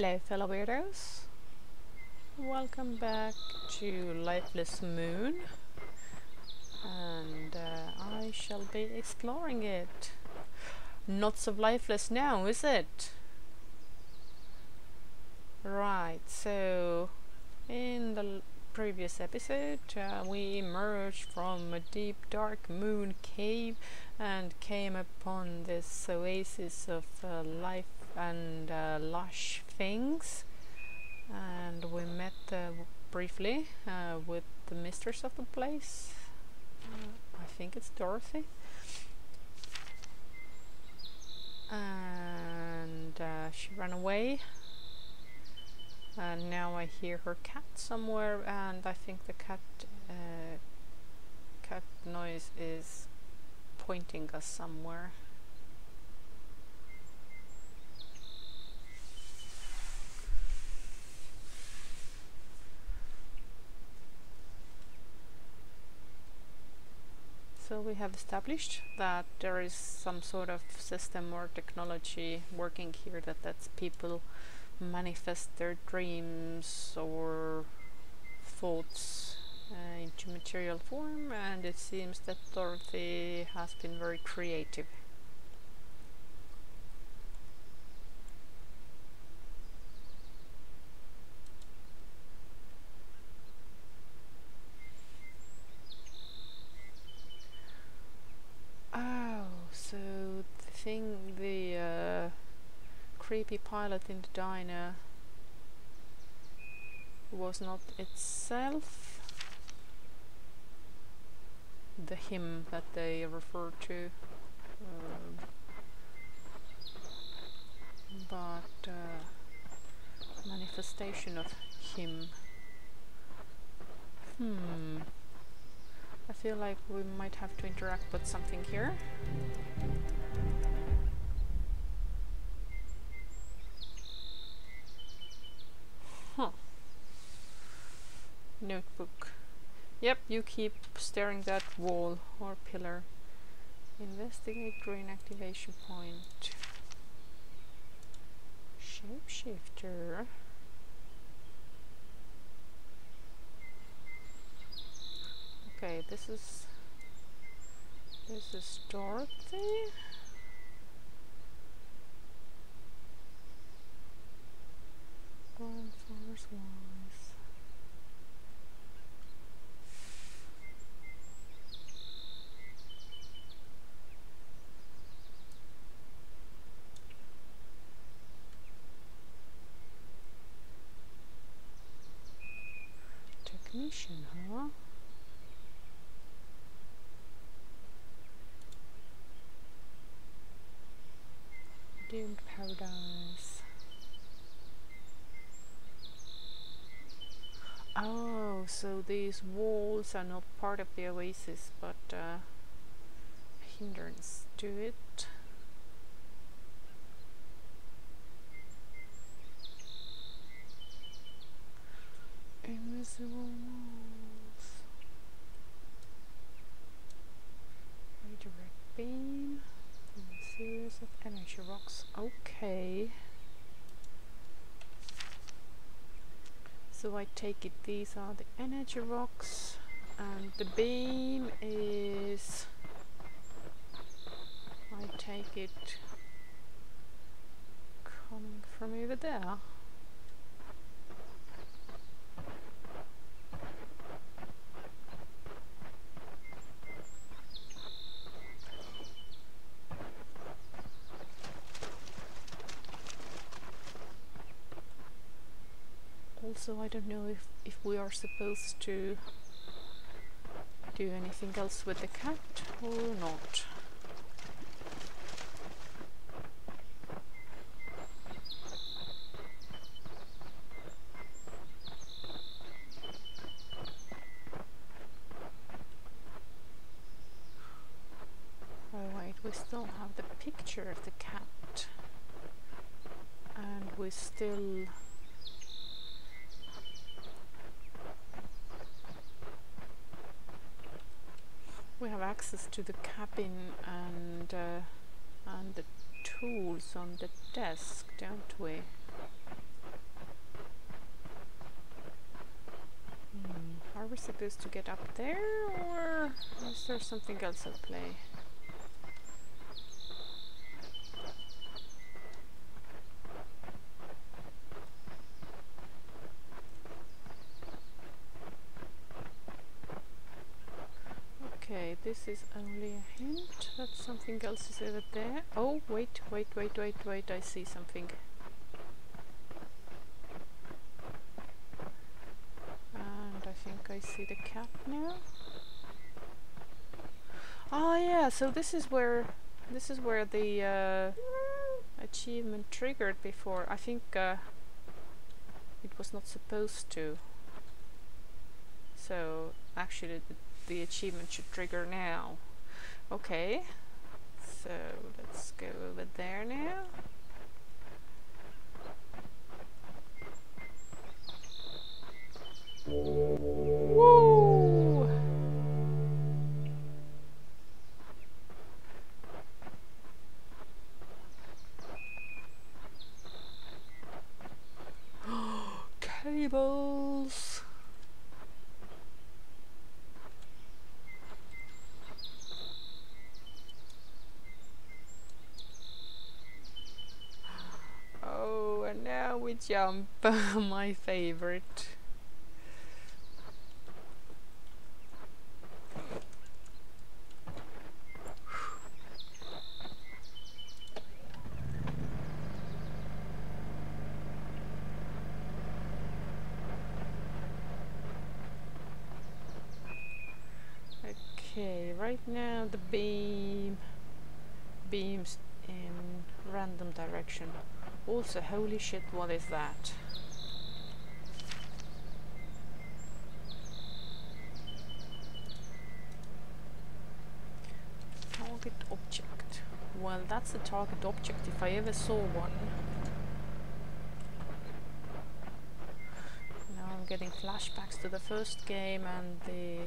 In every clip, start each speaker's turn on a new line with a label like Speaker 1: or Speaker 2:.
Speaker 1: Hello fellow weirdos. Welcome back to Lifeless Moon. And uh, I shall be exploring it. Not so lifeless now, is it? Right, so in the previous episode uh, we emerged from a deep dark moon cave and came upon this oasis of uh, life and uh, lush things and we met uh, briefly uh, with the mistress of the place. Uh, I think it's Dorothy. And uh, she ran away. And now I hear her cat somewhere and I think the cat cat noise is pointing us somewhere So we have established that there is some sort of system or technology working here that lets people manifest their dreams or thoughts uh, into material form and it seems that Dorothy has been very creative. thing the uh, creepy pilot in the diner was not itself the him that they refer to um, but uh, manifestation of him. Hmm. I feel like we might have to interact with something here notebook. Yep, you keep staring that wall or pillar. Investigate green activation point. Shapeshifter. Okay, this is this is Dorothy. Grandfather's wise. Oh, so these walls are not part of the oasis, but uh, hindrance to it. Invisible walls. Redirect beam. In the series of energy rocks. Okay. So I take it these are the energy rocks and the beam is I take it coming from over there. Also I don't know if, if we are supposed to do anything else with the cat or not. to the cabin and uh, and the tools on the desk, don't we? Hmm. Are we supposed to get up there or is there something else at play? This is only a hint that something else is over there. Oh, wait, wait, wait, wait, wait, I see something. And I think I see the cat now. Ah, yeah, so this is where this is where the uh, achievement triggered before. I think uh, it was not supposed to. So actually the, the achievement should trigger now. Okay, so let's go over there now. Woo! Cables! Oh, and now we jump. My favorite. Okay, right now the beam beams in random direction. Also, holy shit, what is that? Target object. Well, that's a target object if I ever saw one. Now I'm getting flashbacks to the first game and the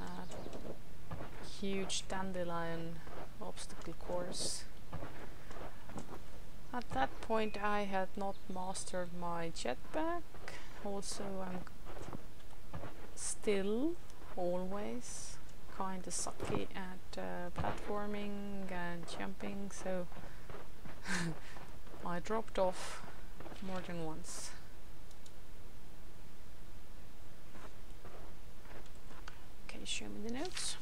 Speaker 1: uh, huge dandelion obstacle course. At that point I had not mastered my jetpack. Also I'm still always kinda sucky at uh, platforming and jumping so I dropped off more than once. Okay, show me the notes.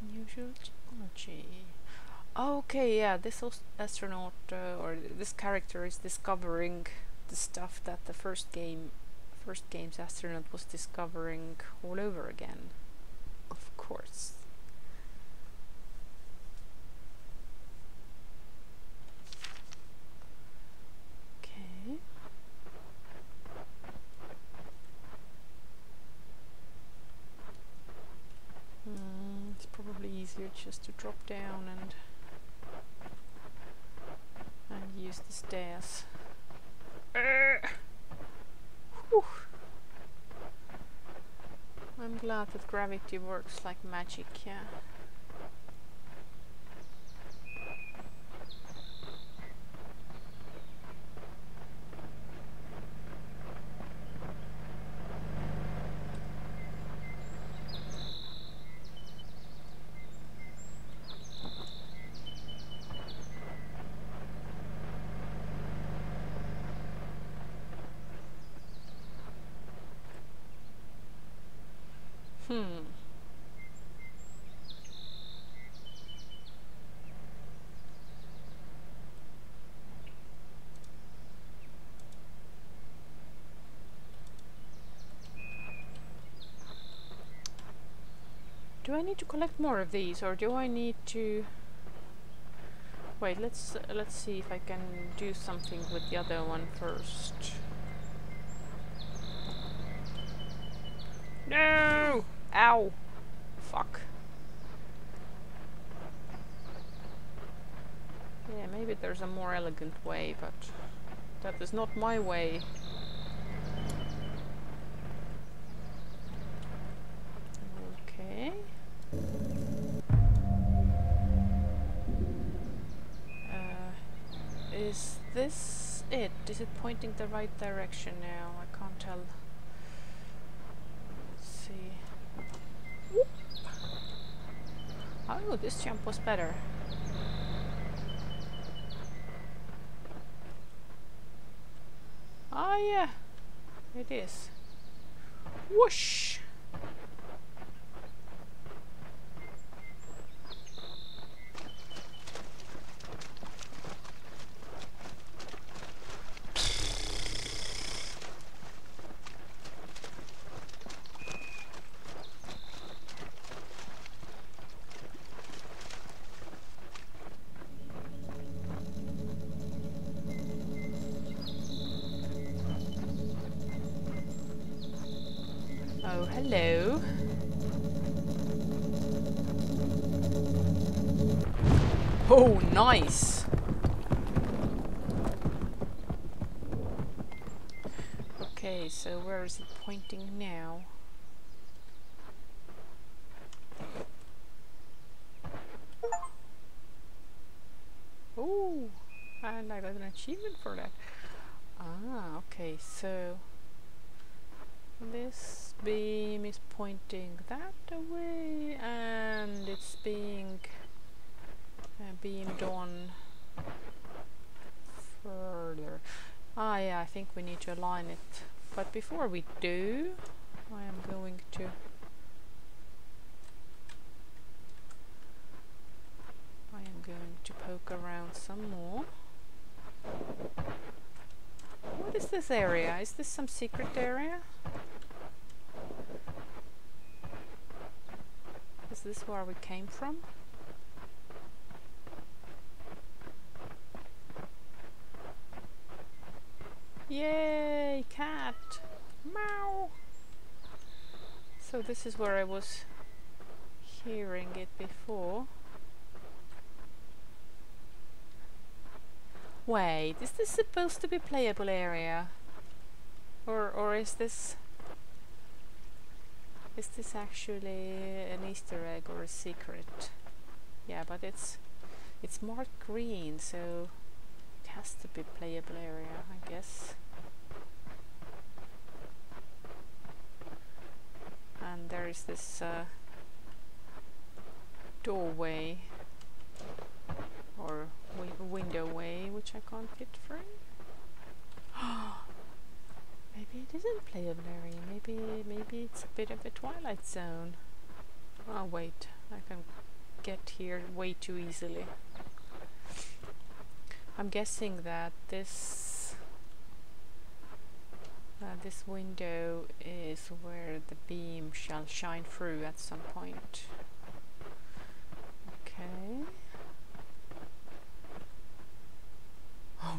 Speaker 1: Unusual technology. Okay, yeah, this astronaut uh, or this character is discovering the stuff that the first game, first game's astronaut was discovering all over again. Of course. Okay. Hmm, it's probably easier just to drop down and and use the stairs. Uh. I'm glad that gravity works like magic, yeah. Hmm. Do I need to collect more of these or do I need to Wait, let's uh, let's see if I can do something with the other one first. No! Ow! Fuck. Yeah, maybe there's a more elegant way, but that is not my way. Is this it? Is it pointing the right direction now? I can't tell. Let's see. Oh, this jump was better. Ah, yeah, it is. Whoosh! Oh, hello. Oh, nice! Okay, so where is it pointing now? Oh, and I got an achievement for that. Ah, okay, so this beam is pointing that away and it's being uh, beamed on further. Ah yeah, I think we need to align it. But before we do, I am going to I am going to poke around some more. What is this area? Is this some secret area? This where we came from? Yay, cat! Meow! So this is where I was hearing it before. Wait, is this supposed to be playable area? Or or is this is this actually an Easter egg or a secret? Yeah, but it's it's marked green, so it has to be playable area, I guess. And there is this uh, doorway or wi window way which I can't fit through. maybe it isn't playable area. Maybe maybe it's a bit of a twilight zone. Oh wait, I can get here way too easily. I'm guessing that this uh, this window is where the beam shall shine through at some point. Okay.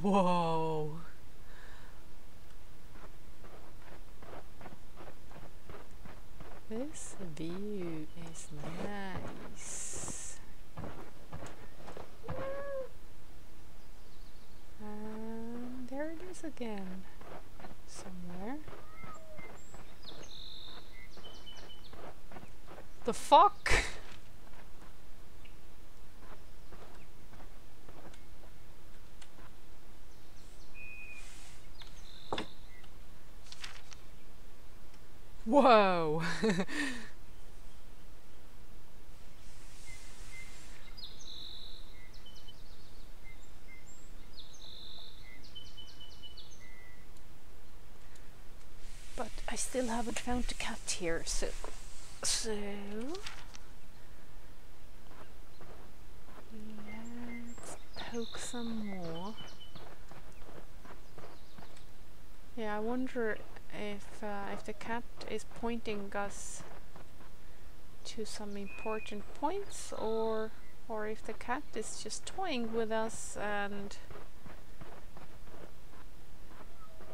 Speaker 1: Whoa! This view is nice. And there it is again, somewhere. The fuck? Whoa! but I still haven't found the cat here, so so let's poke some more. Yeah, I wonder if uh, if the cat is pointing us to some important points or or if the cat is just toying with us and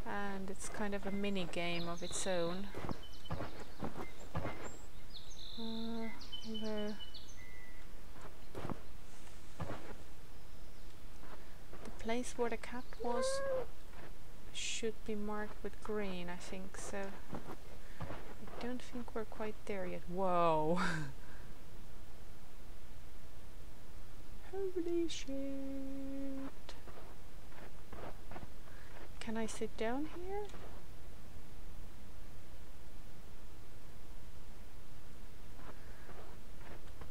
Speaker 1: and it's kind of a mini game of its own. Uh, the, the place where the cat was should be marked with green, I think so. I don't think we're quite there yet. Whoa! Holy shit! can I sit down here?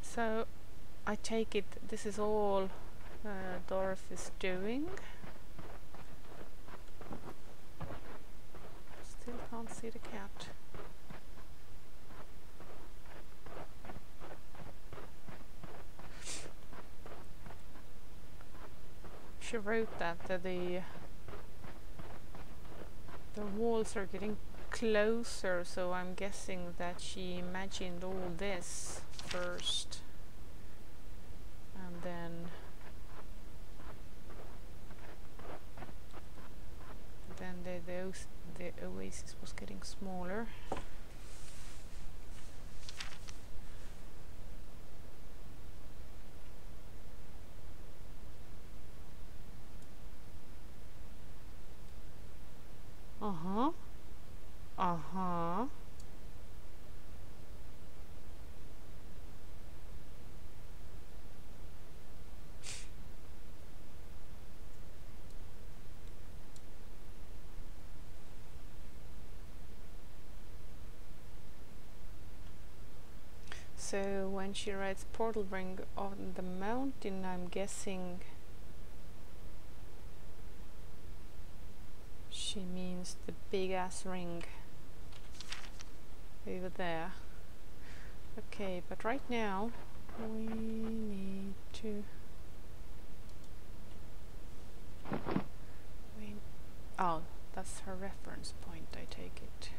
Speaker 1: So I take it this is all uh, Dorothy's doing. Still can't see the cat. She wrote that uh, the the walls are getting closer, so I'm guessing that she imagined all this first and then then the, the, the oasis was getting smaller When she writes portal ring on the mountain, I'm guessing she means the big ass ring over there. Okay, but right now we need to. We oh, that's her reference point. I take it.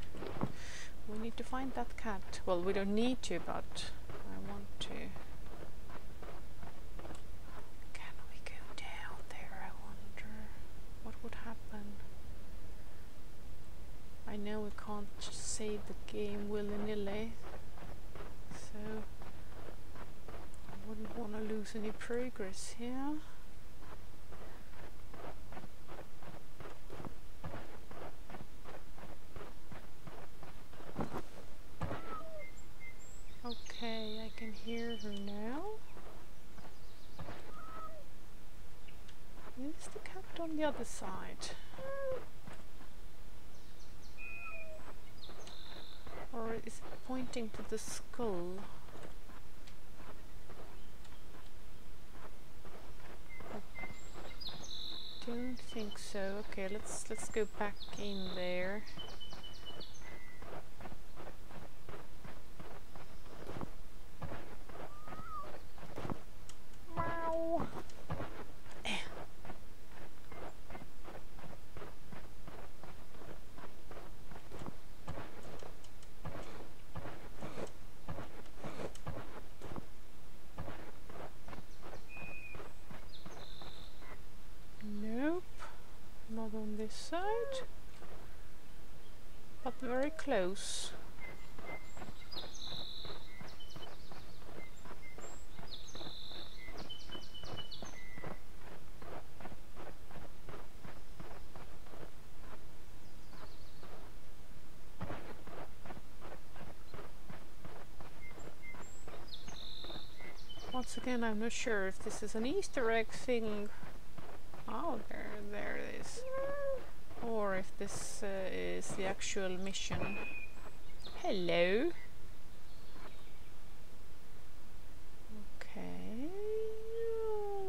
Speaker 1: We need to find that cat. Well, we don't need to, but I want to. Can we go down there? I wonder what would happen. I know we can't just save the game willy-nilly, so I wouldn't want to lose any progress here. Okay, I can hear her now. Is the cat on the other side? Or is pointing to the skull? I don't think so. Okay, let's let's go back in there. Meow. Eh. Nope, not on this side, but very close. Once again, I'm not sure if this is an Easter egg thing. Oh, there, there it is. Or if this uh, is the actual mission. Hello. Okay.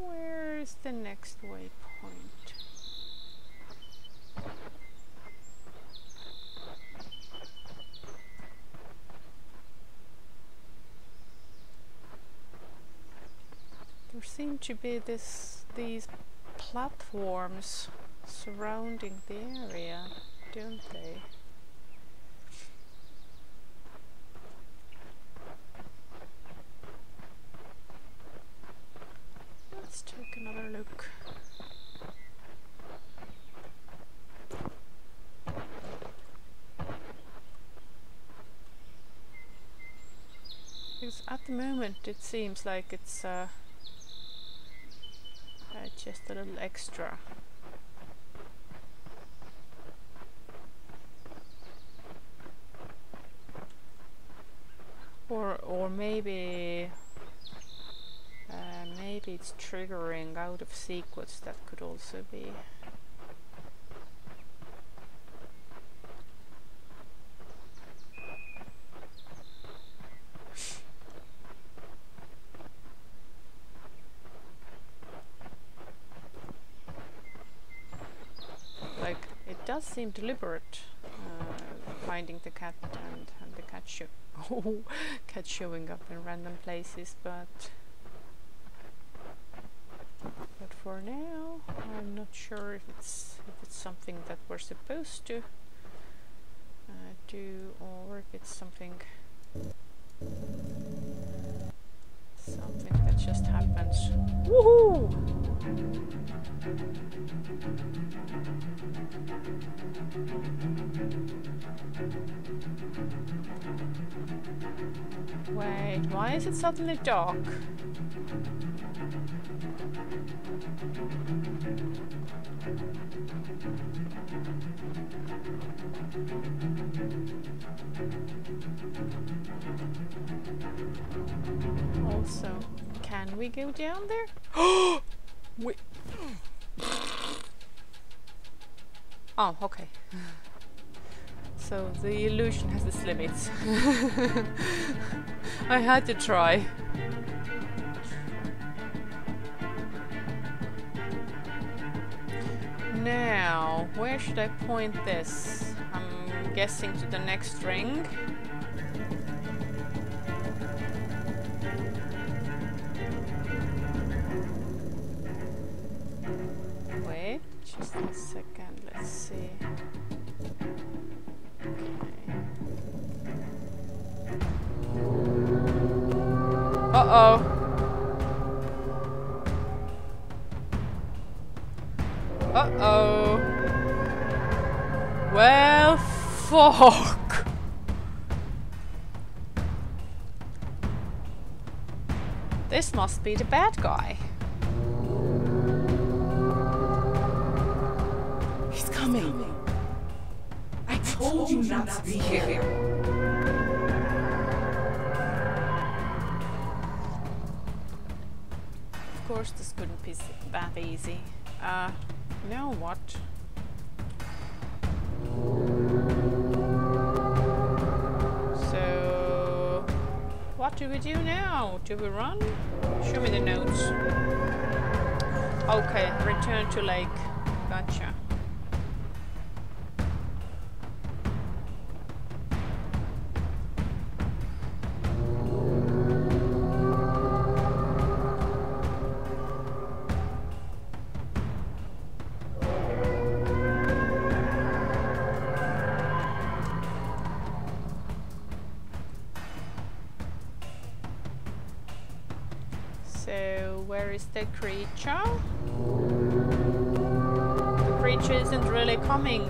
Speaker 1: Where is the next waypoint? There seem to be this these platforms surrounding the area, don't they? Let's take another look. Because at the moment it seems like it's uh, uh, just a little extra. or or maybe uh, maybe it's triggering out of sequence that could also be. Like it does seem deliberate finding the cat and, the cat show cat showing up in random places, but but for now, I'm not sure if it's if it's something that we're supposed to uh, do or if it's something something that just happens. Woohoo! Wait, why is it suddenly dark? Also, can we go down there? Wait. Oh, okay. So the illusion has its limits. I had to try. Now, where should I point this? I'm guessing to the next ring. Just a second, let's see. Okay. Uh-oh. Uh-oh. Well, fuck. This must be the bad guy.
Speaker 2: You not be here.
Speaker 1: Of course, this couldn't be that easy. Uh, you know what? So, what do we do now? Do we run? Show me the notes. Okay, return to lake. Gotcha.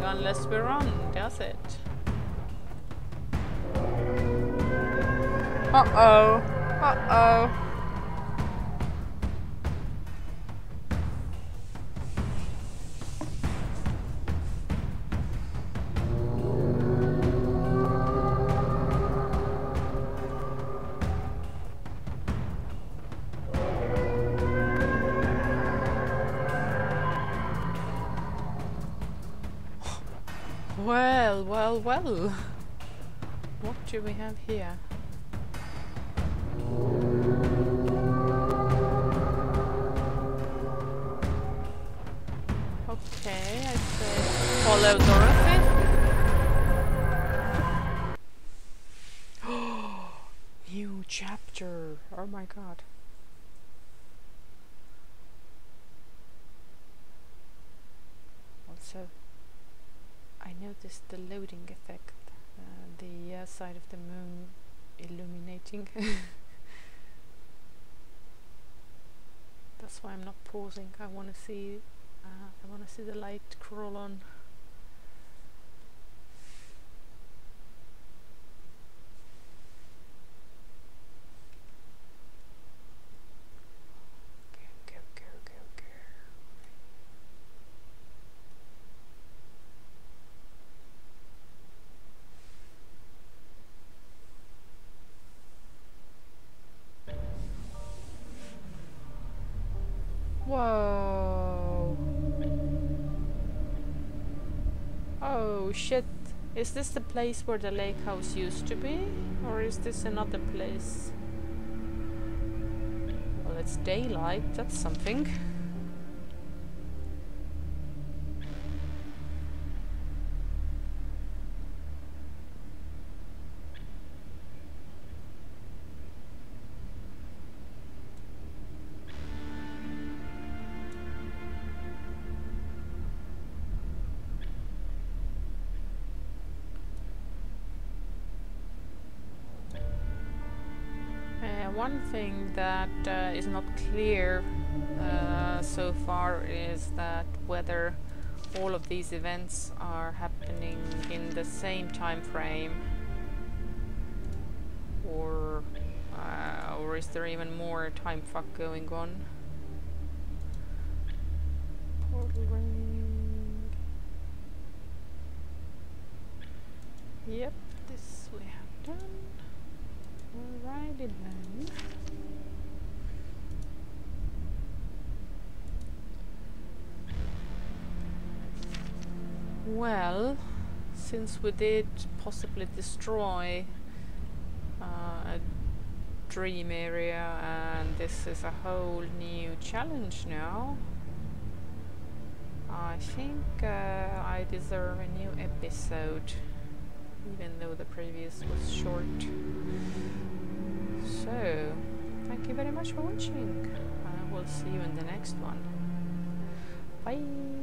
Speaker 1: Unless we run, does it? Uh-oh. Uh-oh. Well, well. What do we have here? Okay, I say follow Dorothy. New chapter. Oh my god. Also, I noticed the loading effect, uh, the uh, side of the moon illuminating. That's why I'm not pausing. I want to see. Uh, I want to see the light crawl on. Shit. Is this the place where the lake house used to be? Or is this another place? Well, it's daylight, that's something. That uh, is not clear uh, so far is that whether all of these events are happening in the same time frame or uh, or is there even more time fuck going on? Portal ring yep this we have done. Alrighty then Well, since we did possibly destroy uh, a dream area and this is a whole new challenge now, I think uh, I deserve a new episode, even though the previous was short. So, thank you very much for watching. I will see you in the next one. Bye!